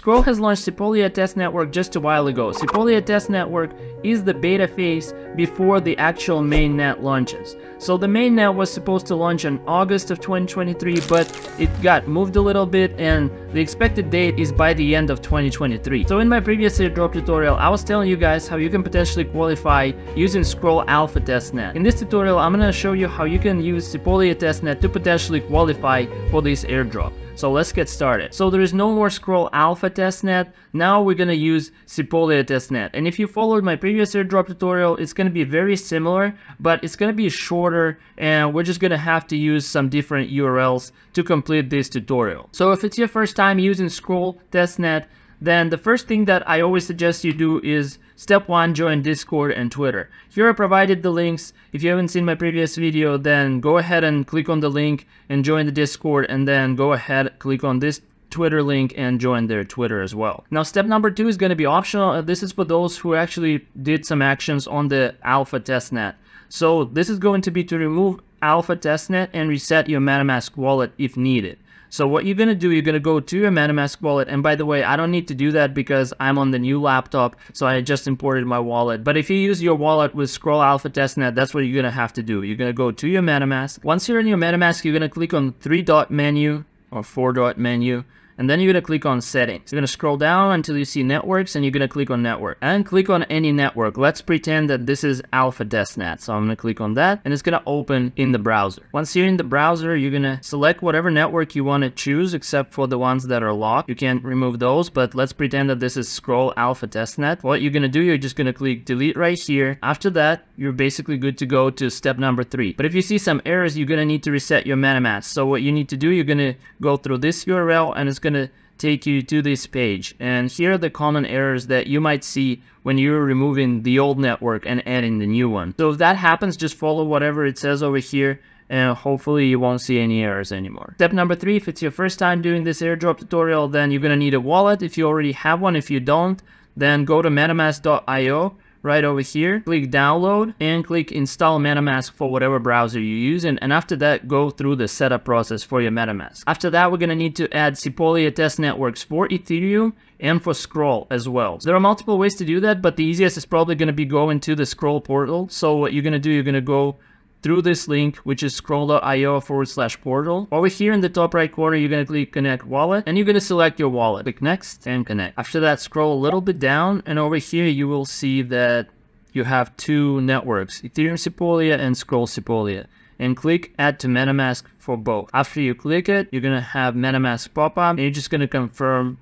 Scroll has launched Sepolia Test Network just a while ago. Sepolia Test Network is the beta phase before the actual mainnet launches. So the mainnet was supposed to launch in August of 2023, but it got moved a little bit and the expected date is by the end of 2023. So in my previous airdrop tutorial, I was telling you guys how you can potentially qualify using Scroll Alpha Testnet. In this tutorial, I'm gonna show you how you can use Sepolia Testnet to potentially qualify for this airdrop. So let's get started. So there is no more Scroll Alpha testnet. Now we're gonna use Sepolia testnet. And if you followed my previous airdrop tutorial, it's gonna be very similar, but it's gonna be shorter and we're just gonna have to use some different URLs to complete this tutorial. So if it's your first time using Scroll testnet, then the first thing that I always suggest you do is step one, join Discord and Twitter. Here I provided the links. If you haven't seen my previous video, then go ahead and click on the link and join the Discord and then go ahead, click on this Twitter link and join their Twitter as well. Now step number two is going to be optional. Uh, this is for those who actually did some actions on the alpha testnet. So this is going to be to remove alpha testnet and reset your MetaMask wallet if needed. So what you're going to do, you're going to go to your MetaMask wallet. And by the way, I don't need to do that because I'm on the new laptop. So I just imported my wallet. But if you use your wallet with Scroll Alpha Testnet, that's what you're going to have to do. You're going to go to your MetaMask. Once you're in your MetaMask, you're going to click on three dot menu or four dot menu and then you're going to click on settings. You're going to scroll down until you see networks and you're going to click on network and click on any network. Let's pretend that this is Alpha Testnet. So I'm going to click on that and it's going to open in the browser. Once you're in the browser, you're going to select whatever network you want to choose except for the ones that are locked. You can't remove those, but let's pretend that this is Scroll Alpha Testnet. What you're going to do, you're just going to click delete right here. After that, you're basically good to go to step number three. But if you see some errors, you're going to need to reset your MetaMask. So what you need to do, you're going to go through this URL and it's going to take you to this page. And here are the common errors that you might see when you're removing the old network and adding the new one. So if that happens, just follow whatever it says over here and hopefully you won't see any errors anymore. Step number three, if it's your first time doing this airdrop tutorial, then you're gonna need a wallet if you already have one. If you don't, then go to metamask.io right over here, click download and click install MetaMask for whatever browser you use and, and after that go through the setup process for your MetaMask. After that we're going to need to add Sepolia test networks for Ethereum and for Scroll as well. So there are multiple ways to do that but the easiest is probably going to be going to the Scroll portal. So what you're going to do, you're going to go through this link, which is scroll.io forward slash portal. Over here in the top right corner, you're going to click connect wallet and you're going to select your wallet. Click next and connect. After that, scroll a little bit down and over here, you will see that you have two networks, Ethereum Sepolia and Scroll Sepolia. And click add to MetaMask for both. After you click it, you're going to have MetaMask pop up and you're just going to confirm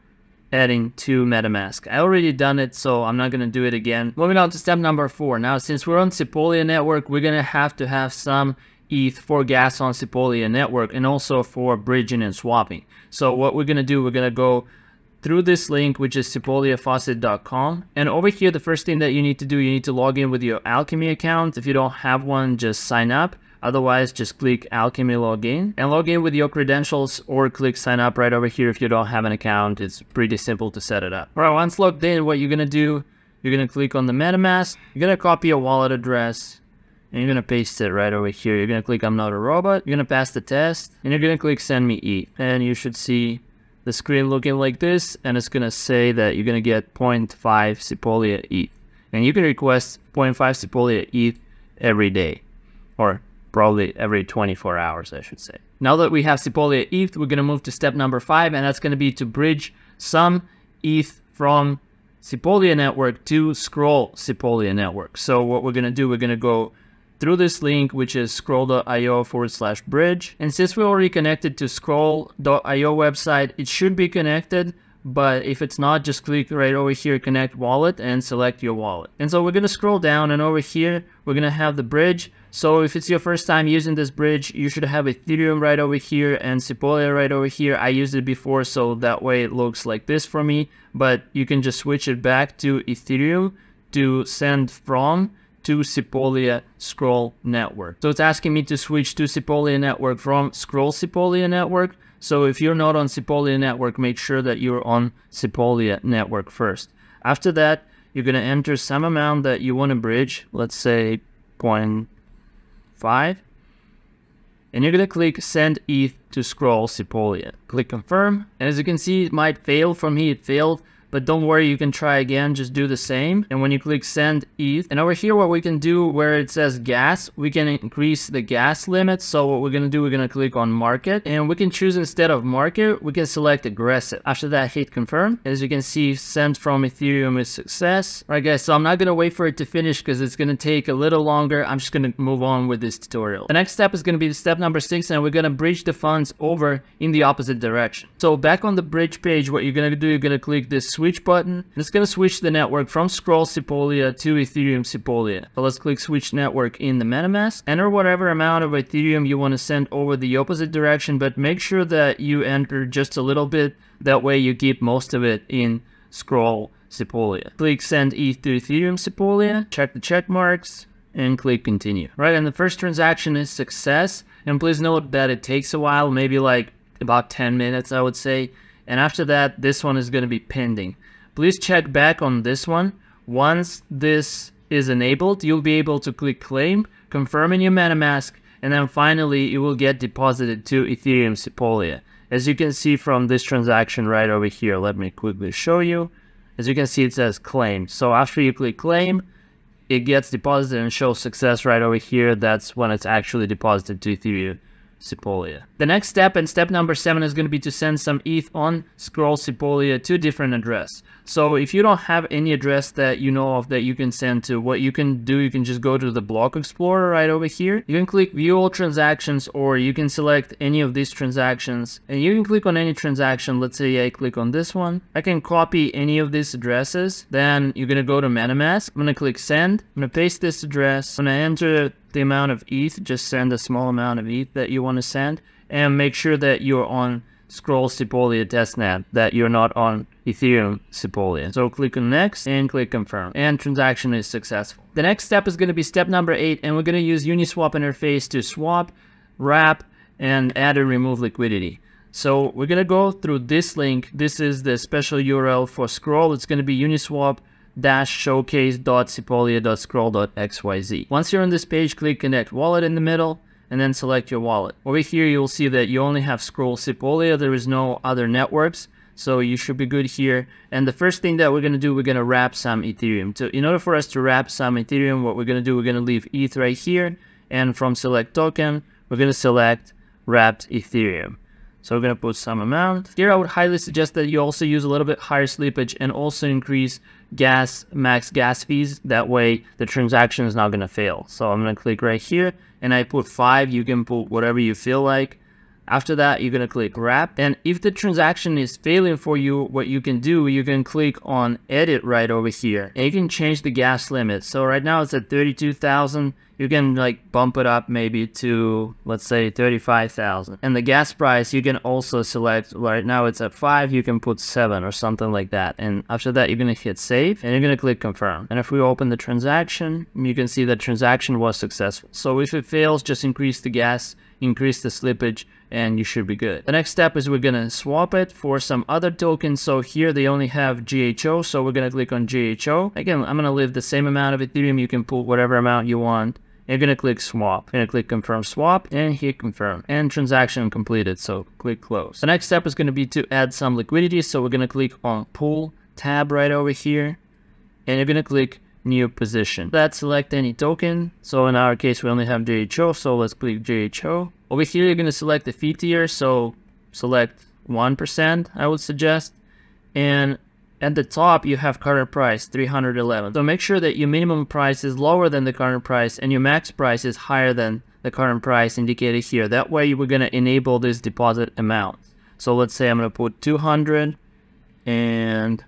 adding to MetaMask. I already done it, so I'm not going to do it again. Moving on to step number four. Now, since we're on Sepolia network, we're going to have to have some ETH for gas on Sepolia network and also for bridging and swapping. So what we're going to do, we're going to go through this link, which is sepoliafaucet.com. And over here, the first thing that you need to do, you need to log in with your Alchemy account. If you don't have one, just sign up. Otherwise, just click Alchemy Login and log in with your credentials or click sign up right over here if you don't have an account. It's pretty simple to set it up. All right, once logged in, what you're gonna do, you're gonna click on the MetaMask, you're gonna copy a wallet address, and you're gonna paste it right over here. You're gonna click I'm not a robot, you're gonna pass the test, and you're gonna click send me E. And you should see the screen looking like this, and it's gonna say that you're gonna get 0.5 Sepolia ETH. And you can request 0.5 Sepolia ETH every day, or probably every 24 hours, I should say. Now that we have Sepolia ETH, we're going to move to step number five, and that's going to be to bridge some ETH from Sepolia network to Scroll Sepolia network. So what we're going to do, we're going to go through this link, which is scroll.io forward slash bridge. And since we're already connected to scroll.io website, it should be connected but if it's not, just click right over here, connect wallet and select your wallet. And so we're gonna scroll down and over here, we're gonna have the bridge. So if it's your first time using this bridge, you should have Ethereum right over here and Sepolia right over here. I used it before, so that way it looks like this for me, but you can just switch it back to Ethereum to send from to Sepolia Scroll Network. So it's asking me to switch to Sepolia Network from Scroll Sepolia Network so if you're not on Sepolia network, make sure that you're on Sepolia network first. After that, you're going to enter some amount that you want to bridge, let's say 0.5. And you're gonna click send ETH to scroll Sepolia. Click confirm, and as you can see, it might fail. For me, it failed but don't worry, you can try again, just do the same. And when you click send ETH, and over here what we can do where it says gas, we can increase the gas limit. So what we're gonna do, we're gonna click on market and we can choose instead of market, we can select aggressive. After that, hit confirm. As you can see, send from Ethereum is success. All right guys, so I'm not gonna wait for it to finish because it's gonna take a little longer. I'm just gonna move on with this tutorial. The next step is gonna be step number six and we're gonna bridge the funds over in the opposite direction. So back on the bridge page, what you're gonna do, you're gonna click this switch button. And it's going to switch the network from Scroll Sepolia to Ethereum Sepolia. So let's click switch network in the MetaMask. Enter whatever amount of Ethereum you want to send over the opposite direction, but make sure that you enter just a little bit. That way you keep most of it in Scroll Sepolia. Click send ETH to Ethereum Sepolia, check the check marks, and click continue. Right, and the first transaction is success. And please note that it takes a while, maybe like about 10 minutes, I would say. And after that, this one is going to be pending. Please check back on this one. Once this is enabled, you'll be able to click claim, confirm in your MetaMask, and then finally it will get deposited to Ethereum Sepolia. As you can see from this transaction right over here, let me quickly show you. As you can see, it says claim. So after you click claim, it gets deposited and shows success right over here. That's when it's actually deposited to Ethereum Sepolia. The next step and step number seven is going to be to send some ETH on Scroll Sepolia to different address. So if you don't have any address that you know of that you can send to, what you can do, you can just go to the block explorer right over here. You can click view all transactions or you can select any of these transactions and you can click on any transaction. Let's say I click on this one. I can copy any of these addresses. Then you're going to go to MetaMask. I'm going to click send. I'm going to paste this address. I'm going to enter the amount of ETH. Just send a small amount of ETH that you want to send and make sure that you're on Scroll Sepolia testnet, that you're not on Ethereum Sepolia. So click on next and click confirm and transaction is successful. The next step is going to be step number eight and we're going to use Uniswap interface to swap, wrap, and add or remove liquidity. So we're going to go through this link. This is the special URL for Scroll. It's going to be Uniswap showcase.sepolia.scroll.xyz. Once you're on this page, click connect wallet in the middle and then select your wallet. Over here, you'll see that you only have Scroll Sepolia. There is no other networks. So you should be good here. And the first thing that we're going to do, we're going to wrap some Ethereum. So in order for us to wrap some Ethereum, what we're going to do, we're going to leave ETH right here. And from select token, we're going to select wrapped Ethereum. So we're going to put some amount. Here I would highly suggest that you also use a little bit higher slippage and also increase gas max gas fees. That way the transaction is not going to fail. So I'm going to click right here and I put 5. You can put whatever you feel like. After that, you're going to click wrap. And if the transaction is failing for you, what you can do, you can click on edit right over here. And you can change the gas limit. So right now it's at 32,000. You can like bump it up maybe to, let's say 35,000. And the gas price, you can also select, right now it's at 5, you can put 7 or something like that. And after that, you're going to hit save and you're going to click confirm. And if we open the transaction, you can see the transaction was successful. So if it fails, just increase the gas, increase the slippage, and you should be good. The next step is we're gonna swap it for some other tokens. So here they only have GHO, so we're gonna click on GHO. Again, I'm gonna leave the same amount of Ethereum. You can put whatever amount you want. You're gonna click swap. You're gonna click confirm swap and hit confirm. And transaction completed, so click close. The next step is gonna be to add some liquidity. So we're gonna click on pool tab right over here. And you're gonna click new position. Let's select any token. So in our case, we only have GHO, so let's click GHO. Over here, you're going to select the fee tier, so select 1%, I would suggest. And at the top, you have current price, 311. So make sure that your minimum price is lower than the current price and your max price is higher than the current price indicated here. That way, we're going to enable this deposit amount. So let's say I'm going to put 200 and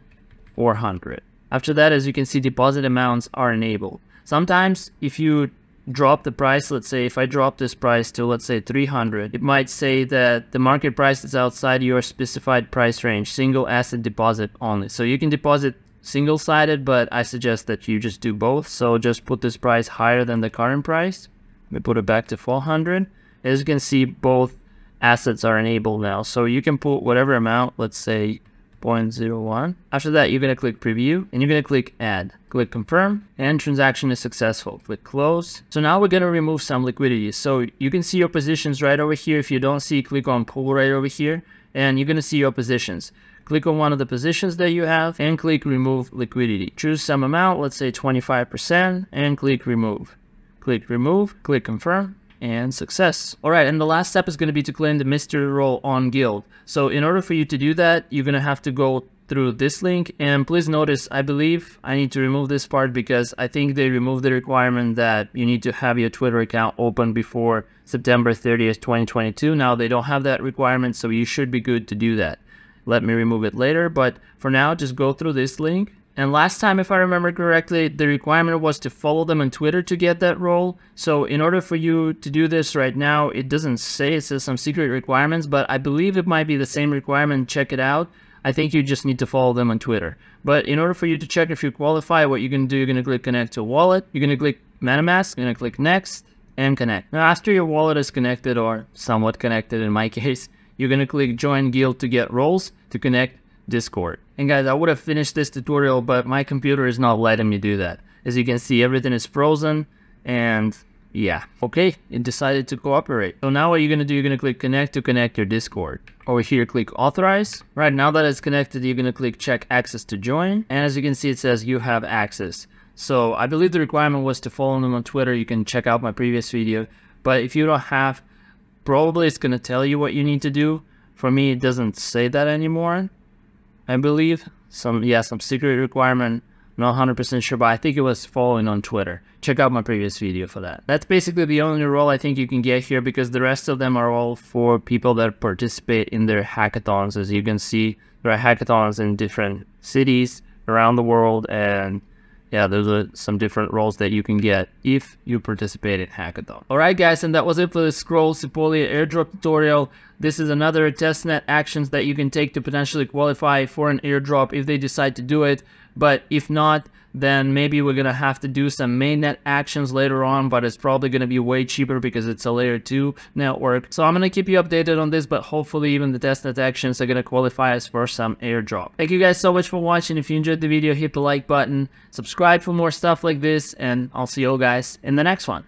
400. After that, as you can see, deposit amounts are enabled. Sometimes if you drop the price, let's say if I drop this price to let's say 300, it might say that the market price is outside your specified price range, single asset deposit only. So you can deposit single-sided, but I suggest that you just do both. So just put this price higher than the current price. We put it back to 400. As you can see, both assets are enabled now. So you can put whatever amount, let's say 0.01. After that, you're going to click preview and you're going to click add. Click confirm and transaction is successful. Click close. So now we're going to remove some liquidity. So you can see your positions right over here. If you don't see, click on pull right over here and you're going to see your positions. Click on one of the positions that you have and click remove liquidity. Choose some amount, let's say 25% and click remove. Click remove, click confirm and success. All right, and the last step is going to be to claim the mystery role on Guild. So in order for you to do that, you're going to have to go through this link and please notice I believe I need to remove this part because I think they removed the requirement that you need to have your Twitter account open before September 30th 2022 now they don't have that requirement so you should be good to do that let me remove it later but for now just go through this link and last time, if I remember correctly, the requirement was to follow them on Twitter to get that role. So in order for you to do this right now, it doesn't say, it says some secret requirements, but I believe it might be the same requirement. Check it out. I think you just need to follow them on Twitter. But in order for you to check if you qualify, what you're going to do, you're going to click connect to wallet. You're going to click MetaMask. You're going to click next and connect. Now, after your wallet is connected or somewhat connected in my case, you're going to click join guild to get roles to connect Discord. And guys, I would have finished this tutorial, but my computer is not letting me do that. As you can see, everything is frozen and yeah, okay, it decided to cooperate. So now what you're gonna do, you're gonna click connect to connect your Discord. Over here, click authorize. Right, now that it's connected, you're gonna click check access to join. And as you can see, it says you have access. So I believe the requirement was to follow them on Twitter. You can check out my previous video. But if you don't have, probably it's gonna tell you what you need to do. For me, it doesn't say that anymore. I believe. Some, yeah, some secret requirement. Not 100% sure, but I think it was following on Twitter. Check out my previous video for that. That's basically the only role I think you can get here because the rest of them are all for people that participate in their hackathons. As you can see, there are hackathons in different cities around the world and yeah, those are some different roles that you can get if you participate in Hackathon. Alright guys, and that was it for the Scroll Sepolia airdrop tutorial. This is another testnet actions that you can take to potentially qualify for an airdrop if they decide to do it. But if not, then maybe we're gonna have to do some mainnet actions later on, but it's probably gonna be way cheaper because it's a layer 2 network. So I'm gonna keep you updated on this, but hopefully even the testnet actions are gonna qualify us for some airdrop. Thank you guys so much for watching. If you enjoyed the video, hit the like button, subscribe for more stuff like this, and I'll see you guys in the next one.